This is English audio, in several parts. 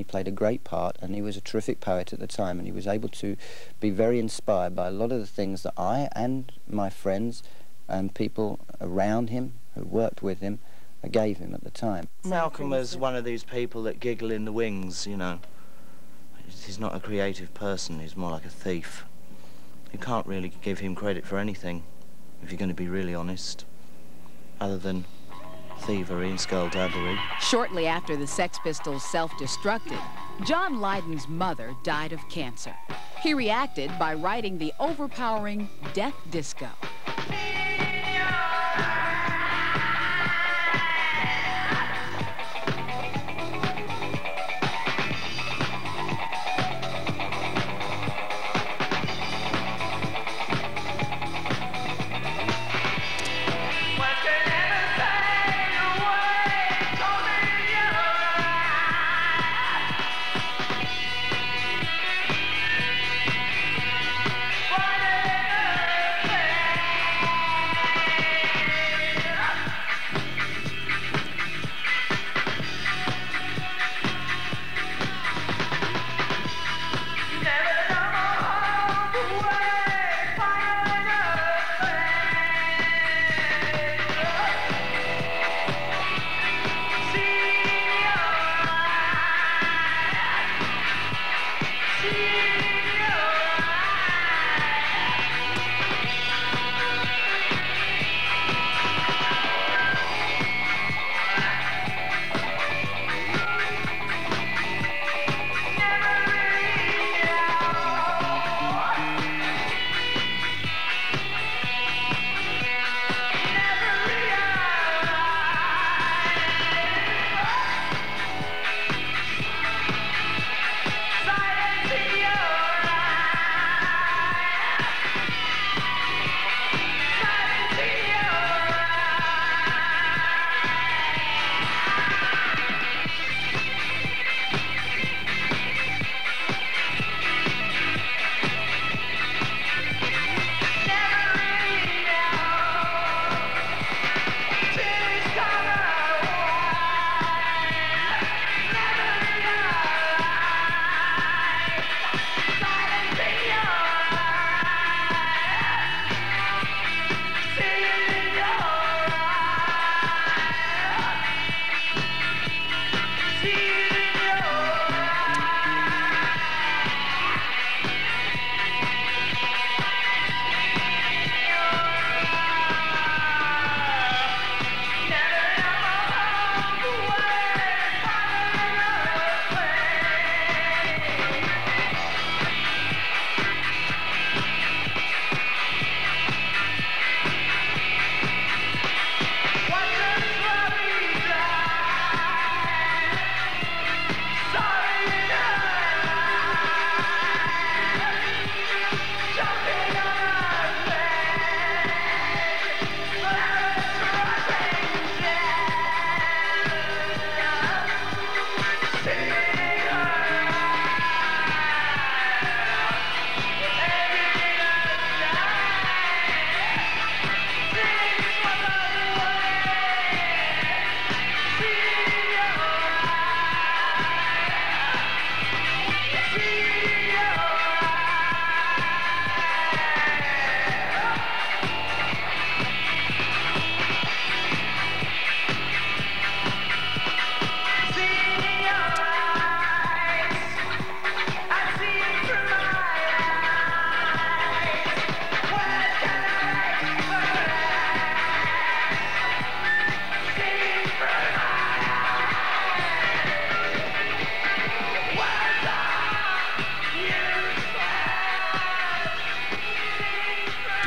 He played a great part and he was a terrific poet at the time and he was able to be very inspired by a lot of the things that I and my friends and people around him who worked with him gave him at the time. Malcolm was one of these people that giggle in the wings, you know. He's not a creative person, he's more like a thief. You can't really give him credit for anything, if you're going to be really honest, other than thievery and skullduggery. Shortly after the Sex Pistols self-destructed, John Lydon's mother died of cancer. He reacted by writing the overpowering Death Disco.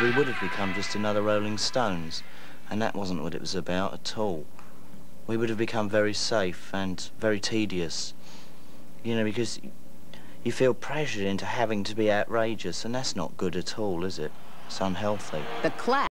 We would have become just another Rolling Stones, and that wasn't what it was about at all. We would have become very safe and very tedious, you know, because you feel pressured into having to be outrageous, and that's not good at all, is it? It's unhealthy. The class